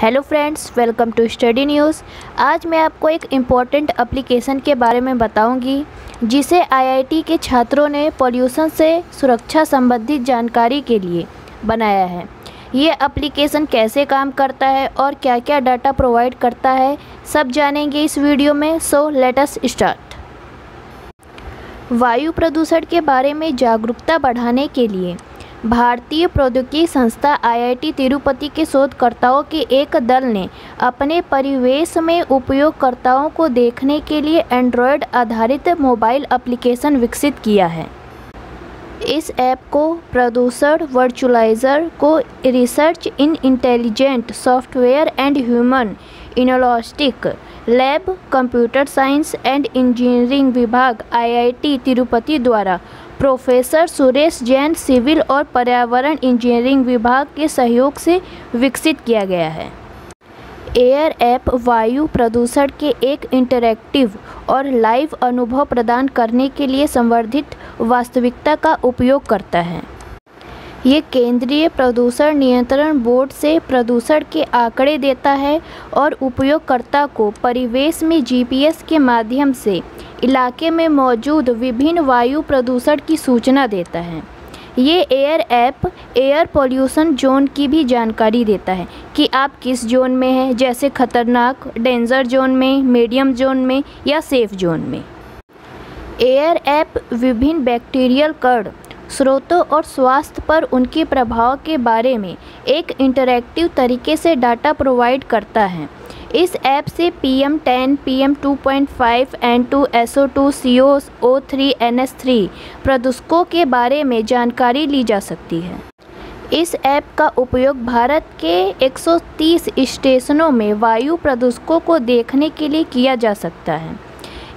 Hello friends welcome to study news आज मैं आपको एक इंपॉर्टेंट एप्लीकेशन के बारे में बताऊँगी, जिसे आईआईटी के छात्रों ने पॉल्यूशन से सुरक्षा संबंधित जानकारी के लिए बनाया है। ये एप्लीकेशन कैसे काम करता है और क्या क्या डाटा प्रोवाइड करता है, सब जानेंगे इस वीडियो में सो लेटस स्टार्ट वायु प्रदूषण के बारे में जागरूकता बढ़ाने के लिए भारतीय प्रौद्योगिकी संस्था आईआईटी तिरुपति के शोधकर्ताओं के एक दल ने अपने परिवेश में उपयोगकर्ताओं को देखने के लिए एंड्रॉयड आधारित मोबाइल एप्लीकेशन विकसित किया है। इस ऐप को प्रदूषण, वर्चुअलाइजर को research in intelligent software and human इनोलॉस्टिक lab, computer science and engineering विभाग, आईआईटी तिरुपति द्वारा। प्रोफेसर सुरेश जैन सिविल और पर्यावरण इंजीनियरिंग विभाग के सहयोग से विकसित किया गया है। एयर ऐप वायु प्रदूषण के एक इंटरैक्टिव और लाइव अनुभव प्रदान करने के लिए संवर्धित वास्तविकता का उपयोग करता है। ये केंद्रीय प्रदूषण नियंत्रण बोर्ड से प्रदूषण के आंकड़े देता है और उपयोगकर्ता को परिवेश में जीपीएस के माध्यम से इलाके में मौजूद विभिन्न वायु प्रदूषण की सूचना देता है। ये air app, air pollution zone की भी जानकारी देता है कि आप किस जोन में हैं, जैसे खतरनाक, डेंजर जोन में, मीडियम जोन में या सेफ़ जोन में। एयर ऐप विभिन्न बैक्टीरियल कण स्रोतों और स्वास्थ्य पर उनके प्रभाव के बारे में एक इंटरैक्टिव तरीके से डाटा प्रोवाइड करता है। इस ऐप से P M ten P M two point five N two S O two C O O three N S three प्रदूषकों के बारे में जानकारी ली जा सकती है। इस ऐप का उपयोग भारत के 130 स्टेशनों में वायु प्रदूषकों को देखने के लिए किया जा सकता है।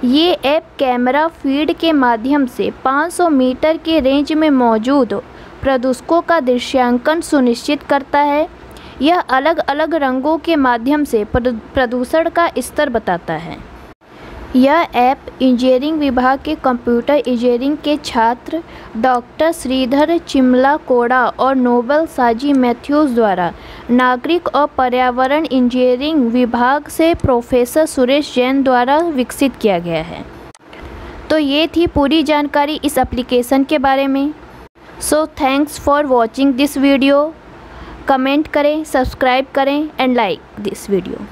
ये ऐप कैमरा फ़ीड के माध्यम से 500 मीटर के रेंज में मौजूद प्रदूषकों का दृश्यांकन सुनिश्चित करता है। यह अलग अलग रंगों के माध्यम से प्रदूषण का स्तर बताता है। यह ऐप इंजीनियरिंग विभाग के कंप्यूटर इंजीनियरिंग के छात्र डॉक्टर श्रीधर चिमला कोड़ा और नोबल साजी मैथ्यूज द्वारा नागरिक और पर्यावरण इंजीनियरिंग विभाग से प्रोफेसर सुरेश जैन द्वारा विकसित किया गया है। तो ये थी पूरी जानकारी इस एप्लीकेशन के बारे में। So thanks for watching this video comment करें सब्सक्राइब करें एंड लाइक दिस वीडियो